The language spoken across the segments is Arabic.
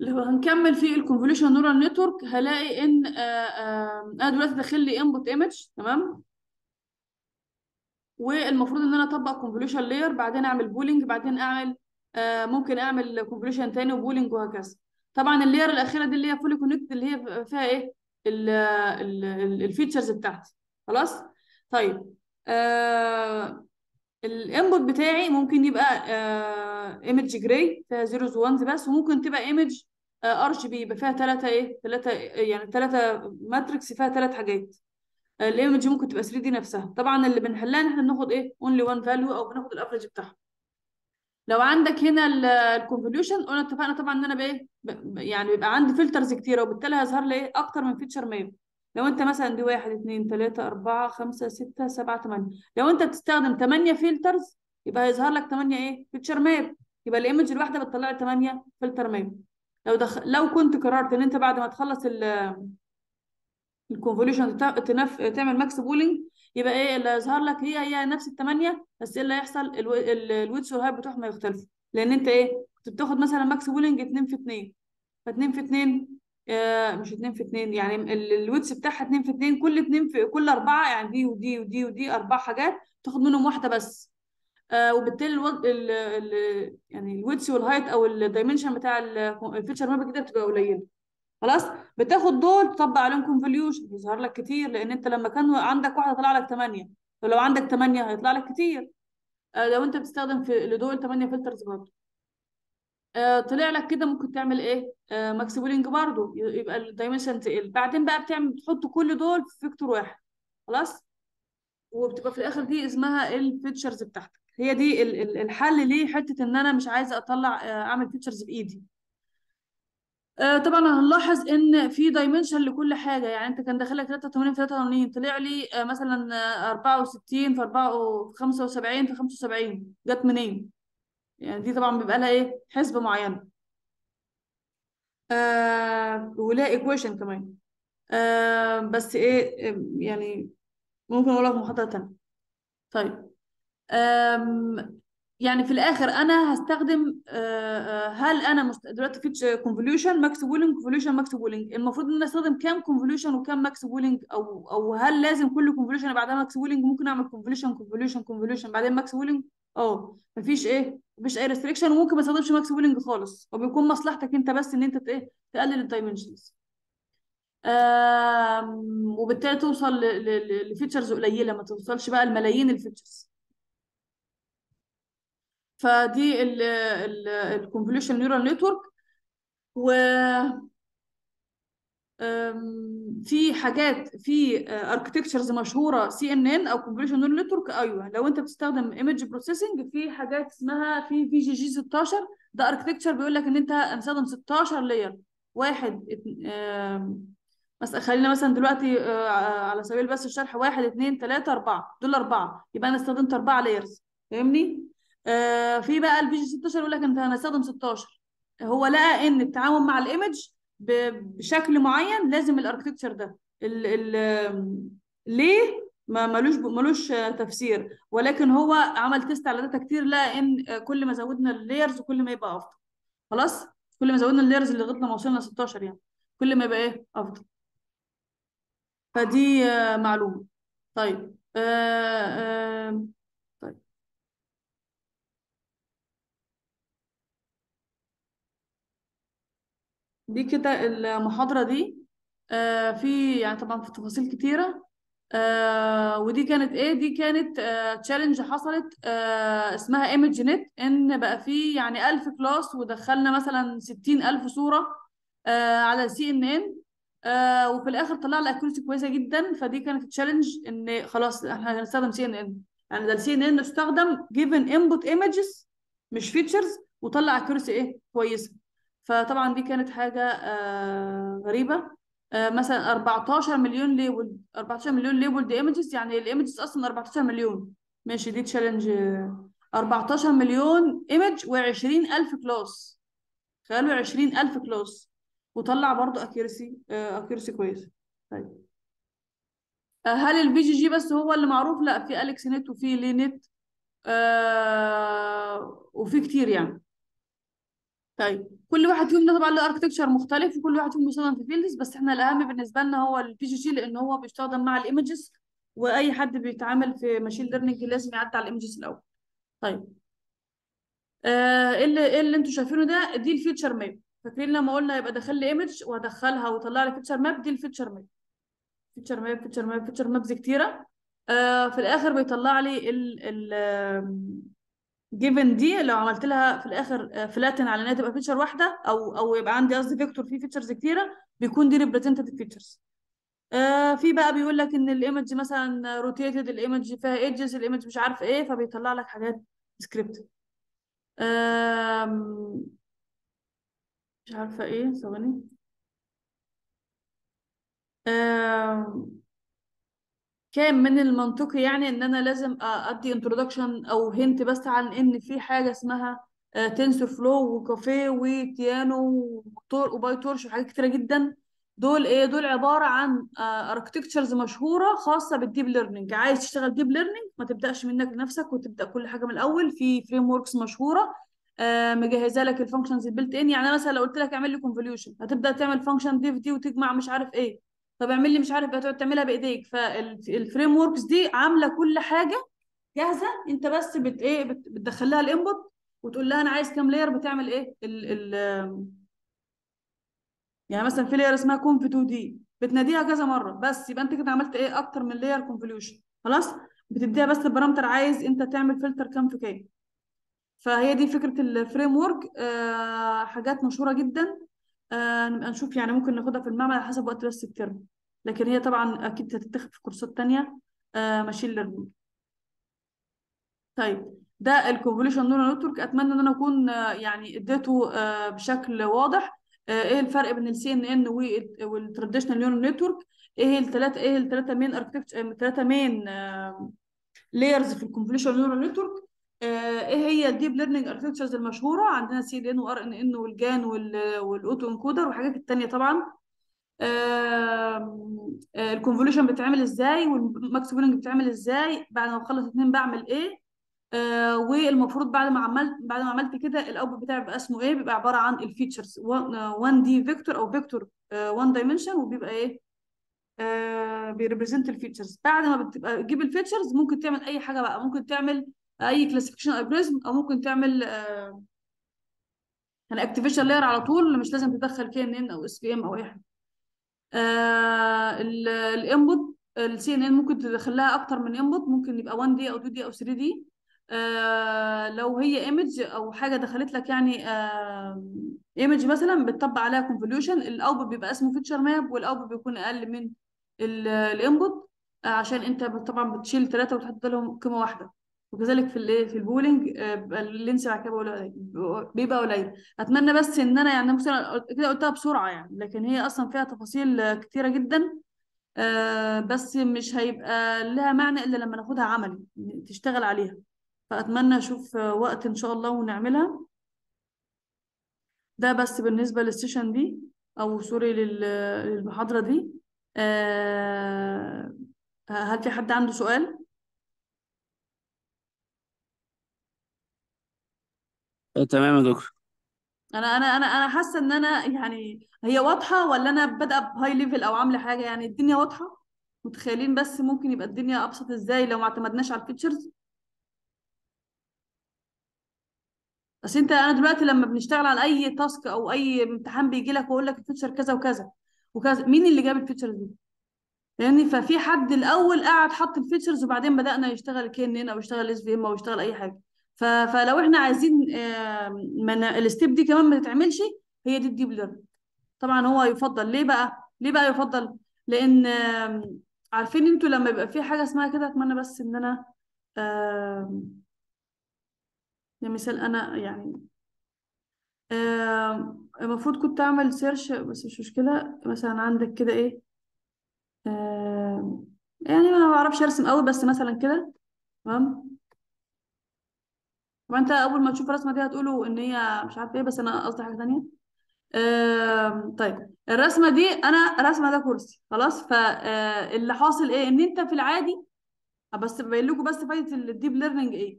لو هنكمل في ال convolutional neural network هلاقي إن آه، آه، أنا دلوقتي داخل لي input image تمام؟ والمفروض إن أنا أطبق convolution layer بعدين أعمل pooling بعدين أعمل آه، ممكن أعمل convolution تاني و pooling وهكذا. طبعا ال layer الأخيرة دي اللي هي fully connected اللي هي فيها إيه؟ ال features بتاعتي. خلاص؟ طيب آه ال input بتاعي ممكن يبقى image gray فيها zeros و ones بس وممكن تبقى image RGB يبقى فيها ثلاثة إيه ثلاثة يعني ثلاثة matrix فيها ثلاث حاجات. ال image ممكن تبقى 3D نفسها. طبعا اللي بنحلها إن إحنا بناخد إيه؟ only one value أو بناخد ال average بتاعها. لو عندك هنا ال convolution قلنا اتفقنا طبعا إن أنا بإيه؟ يعني بيبقى عندي filters كتيرة وبالتالي هيظهر لي إيه؟ أكتر من feature map لو انت مثلا دي واحد اتنين تلاتة أربعة خمسة ستة سبعة تمانية. لو انت بتستخدم تمانية filters يبقى هيظهر لك تمانية إيه؟ feature map. يبقى ال image الواحدة بتطلع لي تمانية filter map. لو دخ... لو كنت قررت إن أنت بعد ما تخلص ال ال convolution تنف... تعمل max pooling يبقى إيه؟ اللي هيظهر لك هي هي نفس الثمانيه بس إيه اللي هيحصل؟ الويتس والهايب بتوعهم هيختلفوا. لأن أنت إيه؟ كنت بتاخد مثلا max pooling 2 في 2 ف2 في 2 آه مش 2 في 2 يعني ال width بتاعها 2 في 2 كل 2 في كل أربعة يعني دي ودي ودي ودي أربع حاجات تاخد منهم واحدة بس. آه وبالتالي الوض... ال... ال... يعني الويتس والهايت أو ال dimension بتاع ال feature map كده بتبقى قليلة. خلاص؟ بتاخد دول تطبق عليهم convolution يظهر لك كتير لأن أنت لما كان عندك واحدة طلع لك 8 ولو عندك 8 هيطلع لك كتير. آه لو أنت بتستخدم في لدول 8 filters برضه. آه طلع لك كده ممكن تعمل إيه؟ آه max pooling برضه يبقى ال dimension تقل. بعدين بقى بتعمل بتحط كل دول في vector واحد. خلاص؟ وبتبقى في الآخر دي اسمها ال features بتاعتك. هي دي ال- ال- الحل ليه حتة إن أنا مش عايزة أطلع آه أعمل features بايدي آه، طبعا هنلاحظ إن في dimension لكل حاجة. يعني أنت كان داخل لك 83 في 83 طلع لي آه، مثلا آه، 64 في 4 في 75 في 75 جت منين؟ يعني دي طبعا بيبقى لها إيه؟ حسبة معينة. آه ولها equation كمان. آه بس إيه يعني ممكن أقولها في محاضره تانية. طيب. آم، يعني في الآخر أنا هستخدم آه، آه، هل أنا مست... دلوقتي في convolution max pooling convolution max pooling المفروض إن أنا أستخدم كام convolution وكام max pooling أو أو هل لازم كل convolution بعدها max pooling ممكن أعمل convolution convolution convolution بعدين max pooling آه مفيش إيه؟ مفيش أي restriction وممكن ما استخدمش max pooling خالص. وبيكون مصلحتك أنت بس إن أنت إيه تقلل ال dimensions وبالتالي توصل ل features قليلة ما توصلش بقى لملايين ال features فدي ال convolution neural network و في حاجات في architectures مشهورة CNN أو convolution neural network أيوه. لو أنت بتستخدم image processing في حاجات اسمها في VGG 16 ده architecture بيقول لك إن أنت هنستخدم 16 layer واحد بس خلينا مثلا دلوقتي آه، على سبيل بس الشرح واحد اتنين تلاتة أربعة. دول أربعة. يبقى أنا استخدمت أربعة layers فاهمني؟ آه في بقى ال VGG 16 يقول لك أنت هنستخدم 16 هو لقى إن التعامل مع ال image ب- بشكل معين لازم ال architecture ده. ال ال ليه؟ ما ملوش ملوش تفسير. ولكن هو عمل test على data كتير لقى إن كل ما زودنا ال layers كل ما يبقى أفضل. خلاص؟ كل ما زودنا ال layers اللي لغايه ما وصلنا 16 يعني. كل ما يبقى إيه؟ أفضل. فدي آه، معلومة. طيب آه آه طيب دي كده المحاضرة دي. آه في يعني طبعا في تفاصيل كتيرة. آه ودي كانت إيه؟ دي كانت challenge حصلت آه اسمها ImageNet إن بقى في يعني 1000 class ودخلنا مثلا 60000 صورة آه على CNN آه وفي الآخر طلع لها كويسة جدا. فدي كانت challenge إن خلاص إحنا هنستخدم CNN يعني ده ال CNN استخدم given input images مش features وطلع accuracy إيه؟ كويسة. فطبعا دي كانت حاجة آه غريبة. آه مثلا 14 مليون label 14 مليون label دي images يعني ال images أصلا 14 مليون. ماشي دي challenge 14 مليون image و20 ألف class تخيلوا 20 ألف كلاس وطلع برضو accuracy accuracy كويس. طيب. آه، هل ال VGG بس هو اللي معروف؟ لا في AlexNet وفي LeNet آه وفي كتير يعني. طيب كل واحد فيهم طبعا له architecture مختلف وكل واحد فيهم بيستخدم في fields بس إحنا الأهم بالنسبة لنا هو ال VGG لأن هو بيستخدم مع ال images وأي حد بيتعامل في machine learning لازم يعدي على ال images الأول. طيب. آه، إيه اللي إيه اللي أنتوا شايفينه ده؟ دي ال feature map فاكرين لما قلنا يبقى دخل لي image وأدخلها وطلع لي feature map دي ال feature map feature map feature map feature maps كتيرة. آه في الآخر بيطلع لي ال ال given دي لو عملت لها في الآخر flatten على انها تبقى feature واحدة أو أو يبقى عندي قصدي vector فيه features كتيرة بيكون دي representative features آه في بقى بيقول لك إن ال image مثلا rotated ال image فيها edges ال image مش عارف إيه فبيطلع لك حاجات سكريبت مش عارفة إيه ثواني. كان من المنطقي يعني إن أنا لازم أدي introduction أو hint بس عن إن في حاجة اسمها TensorFlow و Caffe و Theano و Torch و PyTorch وحاجات كتيرة جدا. دول إيه؟ دول عبارة عن architectures مشهورة خاصة بال deep learning عايز تشتغل deep learning ما تبدأش منك لنفسك وتبدأ كل حاجة من الأول. في frameworks مشهورة آه، مجهزة لك ال functions ال built in يعني مثلا لو قلت لك اعمل لي convolution هتبدأ تعمل function def دي وتجمع مش عارف إيه. طب اعمل لي مش عارف إيه هتقعد تعملها بإيديك. فال frameworks دي عاملة كل حاجة جاهزة. انت بس بت إيه بت- بتدخلها ال input وتقول لها أنا عايز كام layer بتعمل إيه؟ ال ال يعني مثلا في layer اسمها conv 2D بتناديها كذا مرة بس. يبقى أنت كده عملت إيه؟ أكتر من layer convolution خلاص؟ بتديها بس ال parameter عايز أنت تعمل فلتر كام في كام. فهي دي فكرة ال framework. آه حاجات مشهورة جدا. نبقى نشوف يعني ممكن ناخدها في المعمل على حسب وقت بس ال term. لكن هي طبعا أكيد هتتاخد في كورسات تانية آه machine learning طيب ده ال convolution neural network أتمنى إن أنا أكون آه، يعني إديته آه، بشكل واضح. آه، إيه الفرق بين ال CNN وال traditional neural network إيه الثلاثه إيه الثلاثه مين architecture الثلاثه مين layers في ال convolution neural network إيه هي ال deep learning architectures المشهورة؟ عندنا CNN و RNN وال GAN وال autoencoder والحاجات التانية طبعا. ال convolution بيتعمل إزاي؟ وال max pooling بيتعمل إزاي؟ بعد ما بخلص اتنين بعمل إيه؟ آه والمفروض بعد ما عملت بعد ما عملت كده ال output بتاعي بيبقى اسمه إيه؟ بيبقى عبارة عن ال features 1D vector أو vector 1 dimension وبيبقى إيه؟ آه بي represent ال features بعد ما بتبقى تجيب ال features ممكن تعمل أي حاجة بقى. ممكن تعمل أي classification algorithm أو ممكن تعمل آه يعني activation layer على طول مش لازم تدخل KNN أو SVM أو أي حاجة. ال input ال CNN ممكن تدخل لها أكتر من input ممكن يبقى 1D أو 2D أو 3D. آه لو هي image أو حاجة دخلت لك يعني image مثلا بتطبق عليها convolution ال output بيبقى اسمه feature map وال output بيكون أقل من ال input آه عشان أنت طبعا بتشيل ثلاثة وتحط لهم قيمة واحدة. وكذلك في الايه في ال pooling آه ال length بعد كده بيبقى قليل. أتمنى بس إن أنا يعني مثلا كده قلتها بسرعة يعني لكن هي أصلا فيها تفاصيل كتيرة جدا آه بس مش هيبقى لها معنى إلا لما ناخدها عملي تشتغل عليها. فأتمنى أشوف وقت إن شاء الله ونعملها. ده بس بالنسبة لل session دي أو sorry لل- للمحاضرة دي. آه، هل في حد عنده سؤال؟ آه، تمام يا دكتور أنا أنا أنا أنا حاسة إن أنا يعني هي واضحة ولا أنا بادئة ب high level أو عاملة حاجة يعني الدنيا واضحة؟ متخيلين بس ممكن يبقى الدنيا أبسط إزاي لو ما اعتمدناش على ال features؟ بس أنت أنا دلوقتي لما بنشتغل على أي task أو أي امتحان بيجي لك ويقول لك ال feature كذا وكذا وكذا مين اللي جاب ال feature دي لأن ففي حد الأول قاعد حط ال features وبعدين بدأنا يشتغل KNN أو يشتغل SVM أو يشتغل أي حاجة. فلو إحنا عايزين آه، ال step دي كمان ما تتعملش هي دي ال deep learning طبعا هو يفضل. ليه بقى؟ ليه بقى يفضل؟ لأن عارفين أنتوا لما يبقى في حاجة اسمها كده أتمنى بس إن أنا آم، مثال أنا يعني المفروض كنت أعمل سيرش بس مش مشكلة. مثلا عندك كده إيه؟ يعني ما بعرفش أرسم قوي بس مثلا كده. تمام؟ طبعا انت اول ما تشوف الرسمة دي هتقولوا ان هي مش عارفه إيه بس أنا قصدي حاجة تانية. آم، طيب الرسمة دي أنا رسمه ده كرسي خلاص؟ فاللي حاصل إيه؟ ان انت في العادي بس ببين لكم بس فايدة ال deep learning إيه؟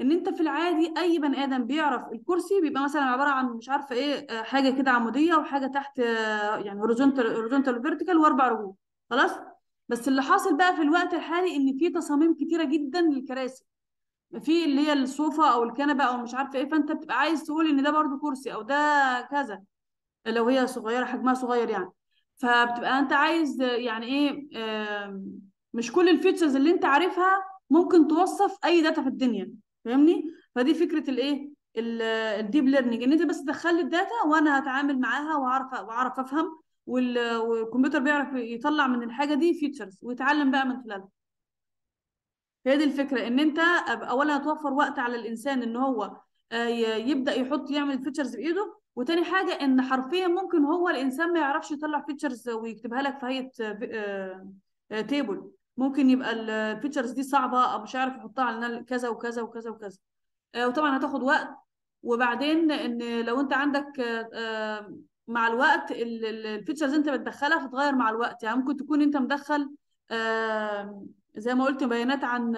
ان انت في العادي اي بني آدم بيعرف الكرسي بيبقى مثلا عبارة عن مش عارفه إيه آه، حاجة كده عمودية وحاجة تحت آه، يعني horizontal horizontal vertical وأربع رجول خلاص؟ بس اللي حاصل بقى في الوقت الحالي إن في تصاميم كتيرة جدا للكراسي. في اللي هي الصوفة أو الكنبة أو مش عارفة إيه فأنت بتبقى عايز تقول إن ده برضو كرسي أو ده كذا لو هي صغيرة حجمها صغير يعني. فبتبقى أنت عايز يعني إيه مش كل ال features اللي أنت عارفها ممكن توصف أي data في الدنيا فاهمني؟ فدي فكرة الإيه ال deep learning إن أنت بس تدخل لي ال data وأنا هتعامل معاها وأعرف وأعرف أفهم وال- والكمبيوتر بيعرف يطلع من الحاجة دي features ويتعلم بقى من خلالها. هي دي الفكرة إن أنت اولا هتوفر وقت على الإنسان إن هو آه، يبدأ يحط يعمل features بايده وتاني حاجة إن حرفيا ممكن هو الإنسان ما يعرفش يطلع features ويكتبها لك في هيئه table ممكن يبقى ال features دي صعبة أو مش عارف يحطها على كذا وكذا وكذا وكذا. آه، وطبعا هتاخد وقت. وبعدين إن لو أنت عندك آه، آه، مع الوقت ال features أنت بتدخلها تتغير مع الوقت. يعني ممكن تكون أنت مدخل آه، زي ما قلت بيانات عن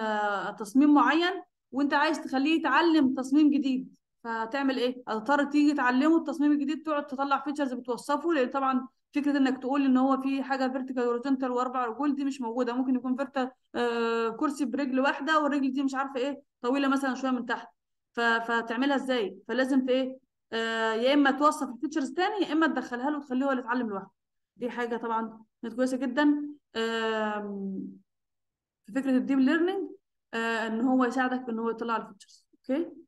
تصميم معين وانت عايز تخليه يتعلم تصميم جديد. فهتعمل إيه؟ هتضطر تيجي تعلمه التصميم الجديد تقعد تطلع features بتوصفه لأن طبعا فكرة إنك تقول إن هو في حاجة vertical horizontal وأربع رجول دي مش موجودة. ممكن يكون verti آه، كرسي برجل واحدة والرجل دي مش عارفة إيه طويلة مثلا شوية من تحت. فتعملها إزاي؟ فلازم في إيه؟ آه يا إما توصف ال features تاني يا إما تدخلها له وتخليه هو اللي يتعلم لوحده. دي حاجة طبعا كانت كويسة جدا. في فكرة ال deep learning آه إن هو يساعدك إن هو يطلع ال features okay